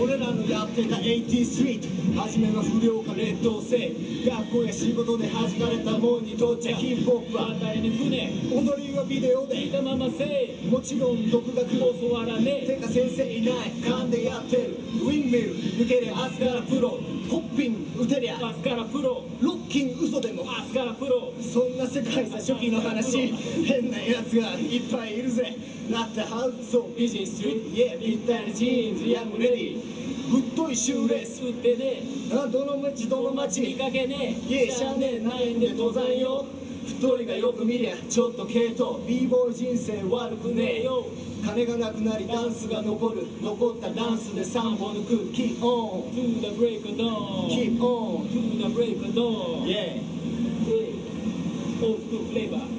俺らのやってた80ストリート初めは不良か劣等生。学校や仕事で弾かれたもんにとっちゃヒップホップは与えに船。踊りはビデオで見たまませい。もちろん独学も教わらねえ。てか先生いない。勘でやってる。ウィンミル抜けりゃ明日からプロ。ポッピン打てりゃ明日からプロ。ロッキン嘘でも。明日からプロ。そんな世界さ初期の話。変なやつがいっぱいいるぜだってハウスそうビジネスストリートイエぴったりジーンズヤングレディぶっといシューレース売ってねあどの道どの見町かけねイエシャーネないんで登山よ。太いがよく見りゃちょっと系統 b ボーイ人生悪くねえよ。金がなくなりダンスが残る残ったダンスで3本抜く Keep on To the break of dawn Keep on To the break of ー